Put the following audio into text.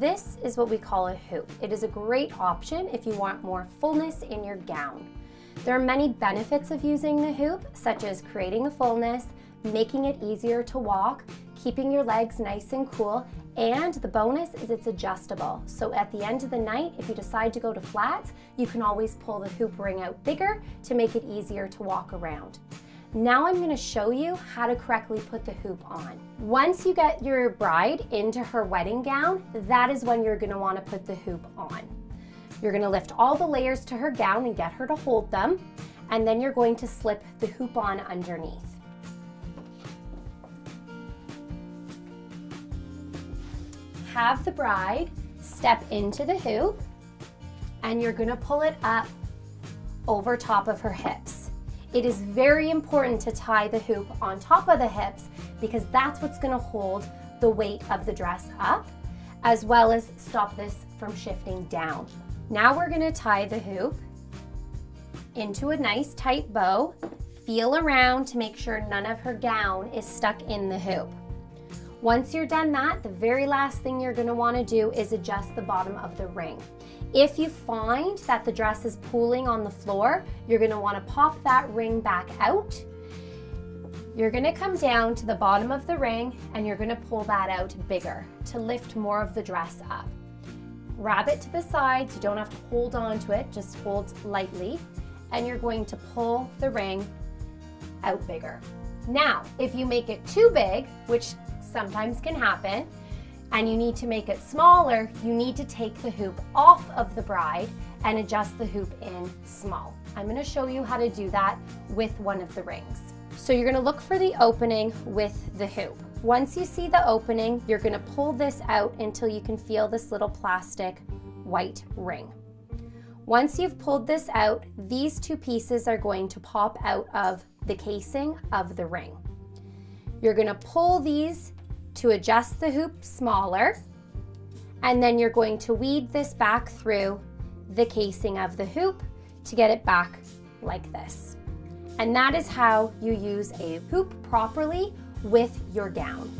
This is what we call a hoop. It is a great option if you want more fullness in your gown. There are many benefits of using the hoop, such as creating a fullness, making it easier to walk, keeping your legs nice and cool, and the bonus is it's adjustable. So at the end of the night, if you decide to go to flats, you can always pull the hoop ring out bigger to make it easier to walk around. Now I'm gonna show you how to correctly put the hoop on. Once you get your bride into her wedding gown, that is when you're gonna wanna put the hoop on. You're gonna lift all the layers to her gown and get her to hold them, and then you're going to slip the hoop on underneath. have the bride step into the hoop and you're gonna pull it up over top of her hips. It is very important to tie the hoop on top of the hips because that's what's gonna hold the weight of the dress up as well as stop this from shifting down. Now we're gonna tie the hoop into a nice tight bow, feel around to make sure none of her gown is stuck in the hoop. Once you're done that, the very last thing you're gonna wanna do is adjust the bottom of the ring. If you find that the dress is pooling on the floor, you're gonna wanna pop that ring back out. You're gonna come down to the bottom of the ring and you're gonna pull that out bigger to lift more of the dress up. Grab it to the sides, you don't have to hold on to it, just hold lightly. And you're going to pull the ring out bigger. Now, if you make it too big, which sometimes can happen, and you need to make it smaller, you need to take the hoop off of the bride and adjust the hoop in small. I'm gonna show you how to do that with one of the rings. So you're gonna look for the opening with the hoop. Once you see the opening, you're gonna pull this out until you can feel this little plastic white ring. Once you've pulled this out, these two pieces are going to pop out of the casing of the ring. You're gonna pull these to adjust the hoop smaller, and then you're going to weed this back through the casing of the hoop to get it back like this. And that is how you use a hoop properly with your gown.